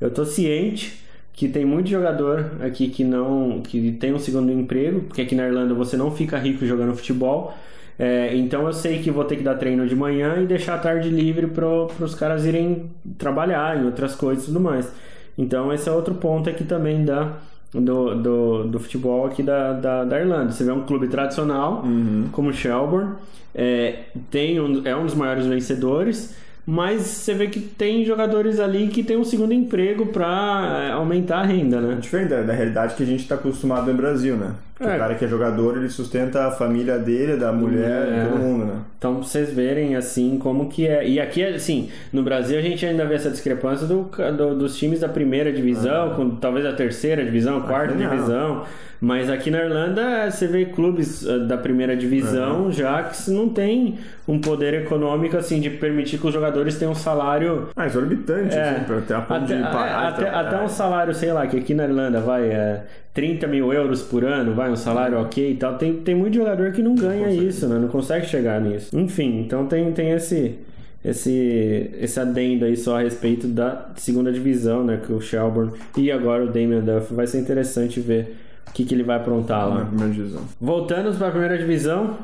A: Eu tô ciente que tem muito jogador aqui que não que tem um segundo emprego, porque aqui na Irlanda você não fica rico jogando futebol. É, então eu sei que vou ter que dar treino de manhã e deixar a tarde livre para os caras irem trabalhar em outras coisas e tudo mais. Então esse é outro ponto aqui também da, do, do, do futebol aqui da, da, da, Irlanda. Você vê um clube tradicional
B: Uhum.
A: como Shelbourne, é, tem um, é um dos maiores vencedores, mas você vê que tem jogadores ali que tem um segundo emprego para aumentar a renda,
B: É
A: né?
B: diferente da, da realidade que a gente está acostumado no Brasil, né?
A: É.
B: O cara que é jogador, ele sustenta a família dele, da mulher,
A: É.
B: todo mundo, né?
A: Então, pra vocês verem assim como que é. E aqui, assim, no Brasil a gente ainda vê essa discrepância do, do- dos times da primeira divisão, com talvez a terceira divisão, quarta
B: Aqui não.
A: divisão. Mas aqui na Irlanda você vê clubes eh, da primeira divisão já que não tem um poder econômico assim de permitir que os jogadores tenham um salário.
B: Ah, exorbitante,
A: É,
B: assim, pra ter a ponto
A: até,
B: de parar.
A: até,
B: então,
A: até
B: é.
A: um salário, sei lá, que aqui na Irlanda vai é, 30 mil euros por ano, vai um salário ok e tal. Tem, tem muito jogador que não ganha
B: consegue.
A: isso, né? Não consegue chegar nisso. Enfim, então tem, tem esse, esse, esse adendo aí só a respeito da segunda divisão, né? Que o Shelbourne e agora o Damian Duff. Vai ser interessante ver o que, que ele vai aprontar lá.
B: primeira divisão.
A: Voltando para a primeira divisão,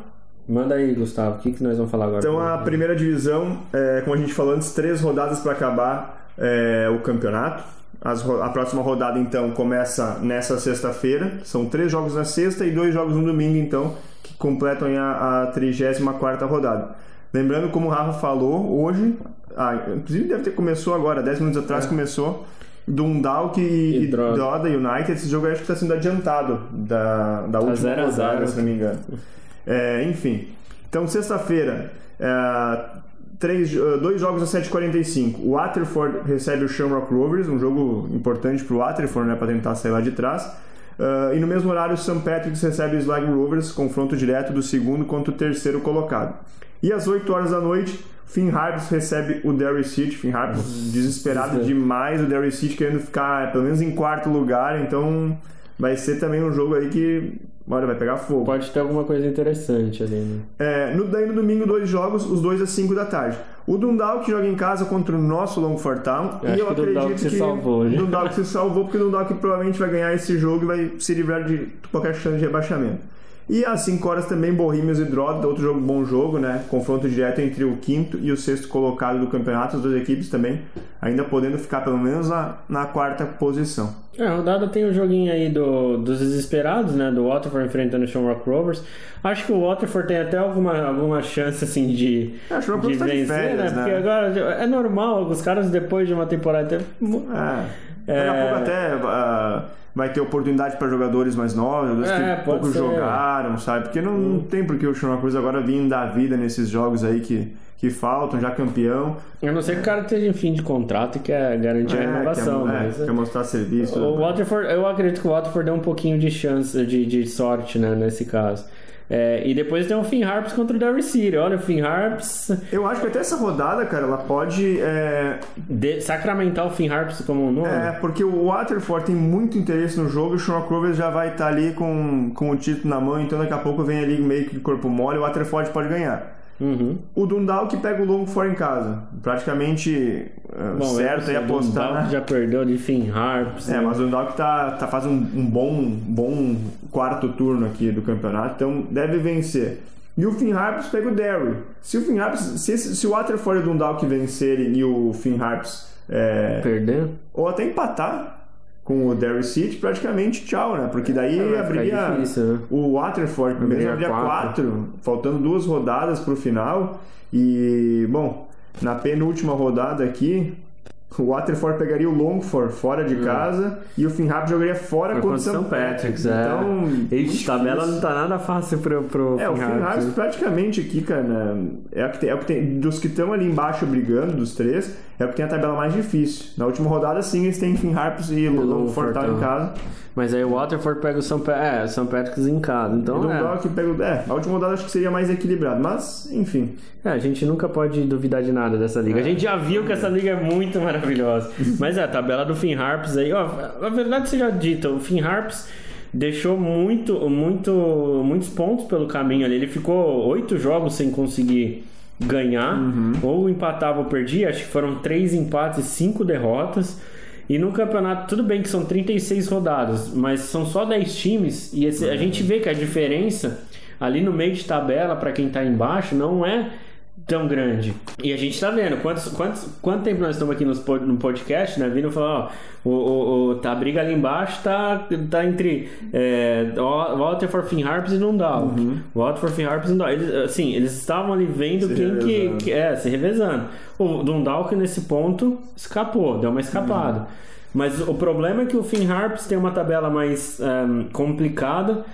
A: manda aí, Gustavo, o que, que nós vamos falar agora?
B: Então a primeira divisão, é, como a gente falou antes, três rodadas para acabar é, o campeonato. As a próxima rodada então começa nessa sexta-feira. São três jogos na sexta e dois jogos no domingo, então, que completam a, a 34 rodada. Lembrando, como o Rafa falou, hoje, ah, inclusive deve ter começou agora, 10 minutos atrás
A: É.
B: começou, Dundalk e, e.
A: Drogheda
B: United. Esse jogo acho que está sendo adiantado da, da última
A: zero
B: rodada,
A: zero.
B: se não me engano. É, enfim. Então, sexta-feira, é, três, eh, dois jogos às 7h45. O Waterford recebe o Shamrock Rovers, um jogo importante para o Waterford, né, para tentar sair lá de trás. Ah, e no mesmo horário, o St. Patrick's recebe o Sligo Rovers, confronto direto do segundo contra o terceiro colocado. E às 8 horas da noite, Finn Harps recebe o Derry City. Finn Harps desesperado demais, o Derry City querendo ficar pelo menos em quarto lugar, então vai ser também um jogo aí que, olha, vai pegar fogo.
A: Pode ter alguma coisa interessante ali, né?
B: É, no, daí no domingo, dois jogos, os dois às 5 da tarde. O Dundalk joga em casa contra o nosso Longford Town.
A: Eu
B: e eu
A: que o Dundalk
B: acredito
A: se
B: que
A: salvou, né?
B: o Dundalk se salvou, porque o Dundalk provavelmente vai ganhar esse jogo e vai se livrar de qualquer chance de rebaixamento. E às 5 horas também, Bohemians e Drogheda, outro jogo, bom jogo, né? Confronto direto entre o quinto e o sexto colocado do campeonato, as duas equipes também ainda podendo ficar pelo menos na, na quarta posição.
A: É, rodada tem o joguinho aí do, dos desesperados, né? Do Waterford enfrentando o Shamrock Rovers. Acho que o Waterford tem até alguma, alguma chance, assim, de,
B: É, Shamrock
A: de
B: Rovers tá de
A: vencer,
B: férias,
A: né?
B: né?
A: Porque agora é normal, os caras depois de uma temporada...
B: É. Daqui a
A: É.
B: pouco até ah, vai ter oportunidade para jogadores mais novos,
A: É,
B: que pouco
A: ser.
B: jogaram, sabe? Porque não, não tem porque o Shamrock Cruz agora vir dar vida nesses jogos aí que, que faltam, já campeão.
A: A não ser que o cara esteja em fim de contrato e quer garantir a
B: É,
A: inovação,
B: quer,
A: mas...
B: é, quer mostrar serviço.
A: O Waterford, eu acredito que o Waterford deu um pouquinho de chance, de, de sorte, né, nesse caso. É, e depois tem o Finn Harps contra o Derry City. Olha, o Finn Harps
B: Eu acho que até essa rodada, cara, ela pode. É,
A: de, sacramentar o Finn Harps como um nome.
B: é, porque o Waterford tem muito interesse no jogo e o Shamrock Rovers já vai estar ali com, com o título na mão, então daqui a pouco vem ali meio que corpo mole e o Waterford pode ganhar.
A: Uhum.
B: O Dundalk pega o Longford em casa. Praticamente é,
A: Bom,
B: certo aí
A: o
B: apostar.
A: Dundalk
B: né?
A: já perdeu de Finn Harps.
B: É,
A: né?
B: mas o Dundalk tá, tá fazendo um, um bom, bom quarto turno aqui do campeonato, então deve vencer. E o Finn Harps pega o Derry. Se o Finn Harps, se, se o Waterford e o Dundalk vencerem e o Finn Harps é,
A: Perdeu?
B: ou até empatar com o Derry City, praticamente tchau, né? Porque daí
A: É,
B: abriria
A: difícil, né?
B: o Waterford, mesmo abriria
A: quatro.
B: quatro, faltando duas rodadas pro final. E, bom, na penúltima rodada aqui, (laughs) o Waterford pegaria o Longford fora de casa e o Finn Harps jogaria fora
A: Por
B: contra o.
A: Hum. São
B: Patrick's.
A: É.
B: Então,
A: Ixi,
B: muito
A: tabela não tá nada fácil pro, pro
B: É, o
A: Finn
B: Finn
A: Harps.
B: Harps
A: né?
B: praticamente aqui, cara, né, é o que tem, é o que tem dos que estão ali embaixo brigando, dos três, é o que tem a tabela mais difícil. Na última rodada, sim, eles têm Finn Harps e Longford tá em
A: então.
B: casa.
A: Mas aí o Waterford pega o São, Pa- é, o São Patrick's em casa. Então,
B: o
A: é.
B: Dundalk pega o- é, a última rodada acho que seria mais equilibrado, mas, enfim.
A: É, a gente nunca pode duvidar de nada dessa liga. A gente já viu que essa liga é muito maravilhosa. (laughs) Mas é, a tabela do Finn Harps aí, ó, a verdade seja dita, o Finn Harps deixou muito, muito, muitos pontos pelo caminho ali. Ele ficou oito jogos sem conseguir ganhar, ou empatava ou perdia, acho que foram três empates e cinco derrotas. E no campeonato, tudo bem que são 36 rodadas, mas são só 10 times e esse, a gente vê que a diferença ali no meio de tabela para quem tá embaixo não é tão grande. E a gente tá vendo quantos, quantos, quanto tempo nós estamos aqui nos, no podcast, né? Vindo falar, ó, o, o, tá, a briga ali embaixo tá, tá entre é, Walter for Finn Harps e Nundal. Uhum. Walter for Finn Harps e Nundal. Eles, assim, eles estavam ali vendo se quem que, que, É, se revezando. O Nundal que nesse ponto escapou, deu uma escapada. Uhum. Mas o problema é que o Finn Harps tem uma tabela mais um, complicada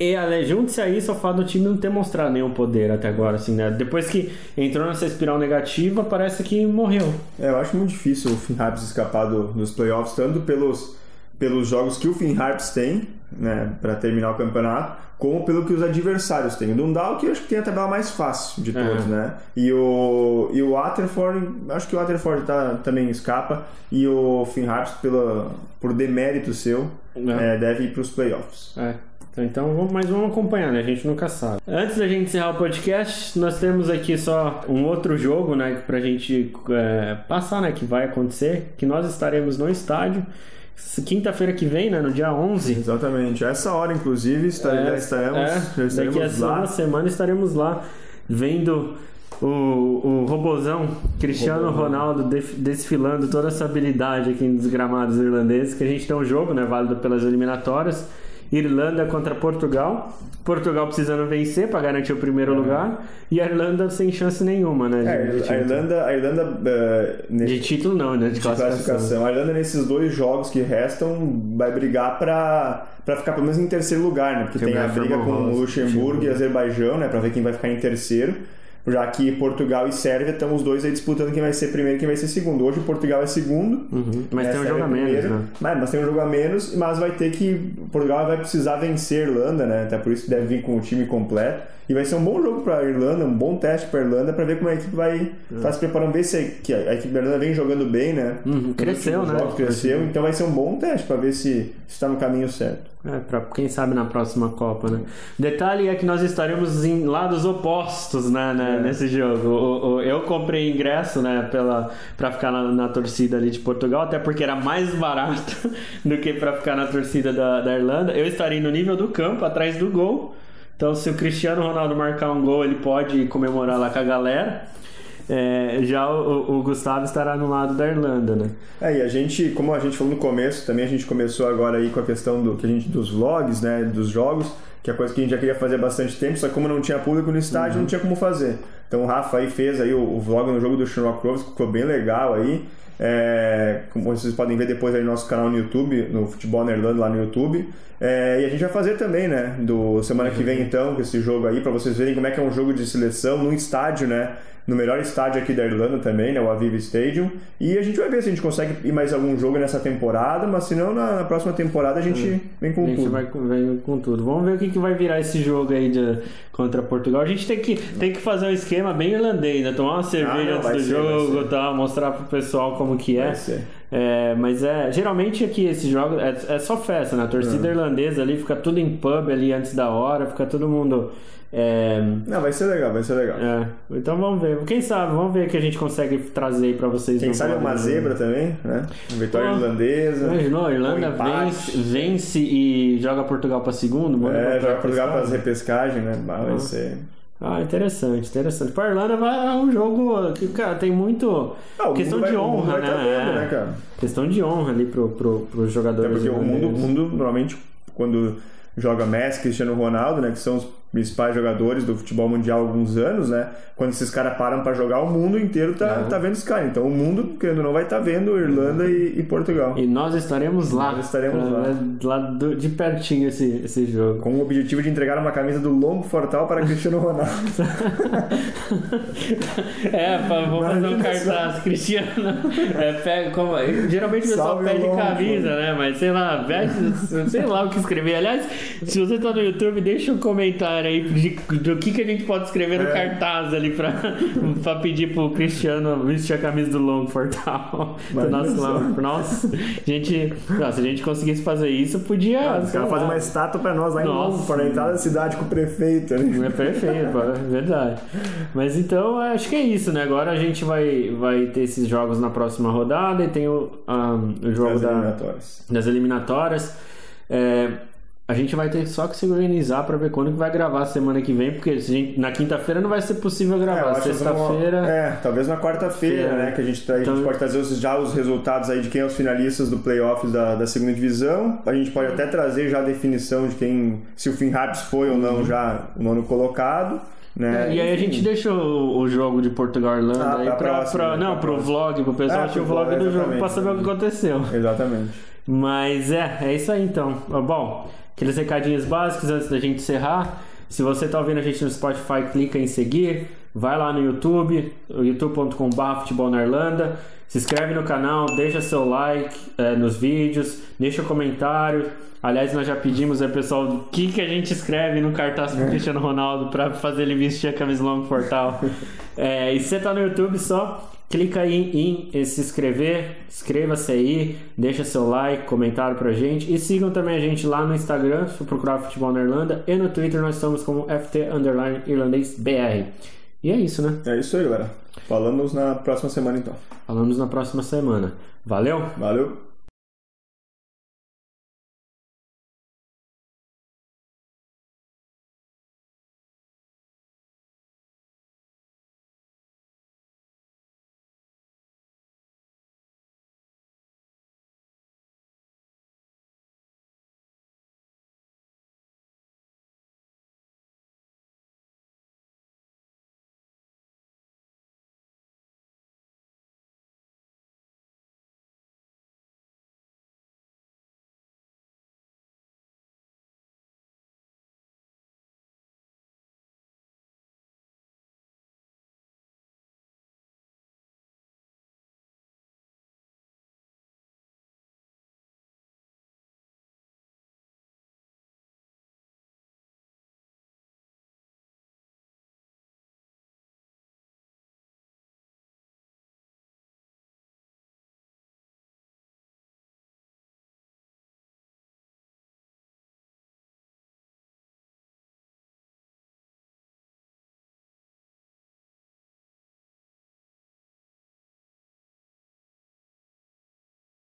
A: e ale, junte-se a isso ao fato do time não ter mostrado nenhum poder até agora, assim, né? Depois que entrou nessa espiral negativa, parece que morreu.
B: É, eu acho muito difícil o Finn Harps escapar do, dos playoffs, tanto pelos, pelos jogos que o Finn Harps tem, né, para terminar o campeonato, como pelo que os adversários têm. O Dundal, que eu acho que tem a tabela mais fácil de todos, é. né? E o, e o Waterford, acho que o Waterford tá, também escapa, e o Finn Harps, pela, por demérito seu, é. É, deve ir para os playoffs.
A: É. Então, vamos, mas vamos acompanhar, né? A gente nunca sabe. Antes da gente encerrar o podcast, nós temos aqui só um outro jogo, né? Pra gente é, passar, né? Que vai acontecer, que nós estaremos no estádio. Quinta-feira que vem, né? No dia 11.
B: Exatamente. Essa hora, inclusive, está, é, já estaremos, é, já estaremos
A: daqui a
B: lá.
A: uma semana estaremos lá vendo o, o robozão Cristiano robozão. Ronaldo desfilando toda essa habilidade aqui nos gramados irlandeses, que a gente tem um jogo, né, válido pelas eliminatórias. Irlanda contra Portugal. Portugal precisando vencer para garantir o primeiro lugar e a Irlanda sem chance nenhuma, né?
B: De, é, a Irlanda, a Irlanda uh,
A: nesse, de título não, né? De, de classificação. classificação.
B: A Irlanda nesses dois jogos que restam vai brigar para para ficar pelo menos em terceiro lugar, né? Porque tem, tem a briga com o Luxemburgo e Azerbaijão, né? Para ver quem vai ficar em terceiro já que Portugal e Sérvia estão os dois aí disputando quem vai ser primeiro e quem vai ser segundo. Hoje Portugal é segundo,
A: uhum. mas né, tem um jogo a menos, né?
B: Mas, mas, tem um jogo a menos, mas vai ter que Portugal vai precisar vencer a Irlanda, né? Até por isso deve vir com o time completo. E vai ser um bom jogo para a Irlanda, um bom teste para a Irlanda para ver como a equipe vai uhum. tá se preparando, ver se que a equipe da Irlanda vem jogando bem, né?
A: Uhum. Cresceu, né?
B: Jogos, cresceu, então vai ser um bom teste para ver se está no caminho certo.
A: É, pra quem sabe na próxima Copa, né? Detalhe é que nós estaremos em lados opostos, né, né é. nesse jogo. O, o, eu comprei ingresso, né, pela, pra ficar na, na, torcida ali de Portugal, até porque era mais barato (laughs) do que pra ficar na torcida da, da Irlanda. Eu estarei no nível do campo, atrás do gol. Então, se o Cristiano Ronaldo marcar um gol, ele pode comemorar lá com a galera. É, já o, o, Gustavo estará no lado da Irlanda, né?
B: É, e a gente, como a gente falou no começo, também a gente começou agora aí com a questão do que a gente dos vlogs, né, dos jogos, que é coisa que a gente já queria fazer há bastante tempo, só que como não tinha público no estádio, uhum. não tinha como fazer. Então o Rafa aí fez aí o, o vlog no jogo do Shamrock Rovers, que ficou bem legal aí. É, como vocês podem ver depois aí no nosso canal no YouTube, no Futebol na Irlanda lá no YouTube. É, e a gente vai fazer também, né? Do semana que vem então, com esse jogo aí, para vocês verem como é que é um jogo de seleção no estádio, né? No melhor estádio aqui da Irlanda também, né, o Aviva Stadium. E a gente vai ver se a gente consegue ir mais algum jogo nessa temporada, mas se não, na, na próxima temporada a gente é. vem com
A: tudo. A gente
B: tudo.
A: vai vem com tudo. Vamos ver o que, que vai virar esse jogo aí de, contra Portugal. A gente tem que, tem que fazer um esquema bem irlandês, né? Tomar uma cerveja ah, não, antes do ser, jogo, tá? mostrar pro pessoal como que é. É, mas é geralmente aqui esse jogo é, é só festa, né? A torcida uhum. irlandesa ali fica tudo em pub ali antes da hora, fica todo mundo é...
B: Não, vai ser legal, vai ser legal.
A: É. Então vamos ver. Quem sabe, vamos ver o que a gente consegue trazer aí pra vocês.
B: Quem sabe uma zebra também, né? Uma vitória irlandesa.
A: Imaginou, a Irlanda um vence, vence e joga Portugal pra segundo.
B: É, joga Portugal pra repescagem, né? Vai ser.
A: Ah, interessante, interessante. Para a Irlanda vai é um jogo que, cara, tem muito. Ah, questão de honra, né? Tá vendo, né cara? Questão de honra ali pro, pro, pros jogadores.
B: É porque o mundo, mundo, normalmente, quando joga Messi, Cristiano Ronaldo, né? Que são os principais jogadores do futebol mundial há alguns anos, né? Quando esses caras param para jogar, o mundo inteiro tá, tá vendo os caras. Então o mundo, querendo não, vai estar tá vendo Irlanda e, e, Portugal.
A: E nós estaremos lá.
B: Nós estaremos lá.
A: Lá do, de pertinho esse, esse jogo.
B: Com o objetivo de entregar uma camisa do Longo Fortal para Cristiano Ronaldo. (laughs)
A: é, pra, vou fazer um cartaz. Cristiano. É, pega, como, geralmente o pessoal pede camisa, né? Mas sei lá, veste, sei lá o que escrever. Aliás, se você tá no YouTube, deixa um comentário aí de, do que, que a gente pode escrever no
B: É.
A: cartaz ali pra, (laughs) pra pedir pro Cristiano vestir a camisa do Long Portal. (laughs) Do nosso
B: só.
A: Long. Nossa, gente. não, se a gente conseguisse fazer isso, podia.
B: Ah, os caras fazem uma estátua pra nós lá em
A: Nossa.
B: Londres, para entrar na cidade com o prefeito. Né?
A: É perfeito, pô, é verdade. Mas então acho que é isso, né? Agora a gente vai, vai ter esses jogos na próxima rodada e tem o, um, o jogo
B: As
A: da,
B: eliminatórias.
A: das eliminatórias. É, a gente vai ter só que se organizar para ver quando que vai gravar semana que vem, porque gente- na quinta-feira não vai ser possível
B: É,
A: gravar.
B: que
A: Sexta-feira.
B: É, talvez na quarta-feira,
A: Feira.
B: né? Que a gente, tra- a gente
A: Então-
B: pode trazer os- já os resultados aí de quem é os finalistas do playoffs da, da segunda divisão. A gente pode até trazer já a definição de quem, se o Finn Harps foi ou não já o nono colocado. Né?
A: É, e aí a gente deixa o, o jogo de Portugal Irlanda
B: Ah,
A: aí
B: pra
A: pra,
B: próxima,
A: pra-
B: né?
A: não,
B: Pra
A: pro vlog, pro pessoal assistir o
B: pro
A: vlog do jogo pra saber o que aconteceu.
B: Exatamente.
A: Mas é, é isso aí então. Bom, aqueles recadinhos básicos antes da gente encerrar. Se você tá ouvindo a gente no Spotify, clica em seguir. Vai lá no YouTube, youtube.com.br futebol na Irlanda. Se inscreve no canal, deixa seu like eh, nos vídeos, deixa o comentário. Aliás, nós já pedimos ao pessoal o que, que a gente escreve no cartaz pro Cristiano Ronaldo para fazer ele vestir a camisa long portal. (laughs) É, e se você tá no YouTube, só clica aí em, se inscrever, inscreva-se aí, deixa seu like, comentário pra gente e sigam também a gente lá no Instagram, se procurar Futebol na Irlanda, e no Twitter nós estamos como FT Underline Irlandês BR. E é isso, né?
B: É isso aí, galera. Falamos na próxima semana então.
A: Falamos na próxima semana. Valeu!
B: Valeu!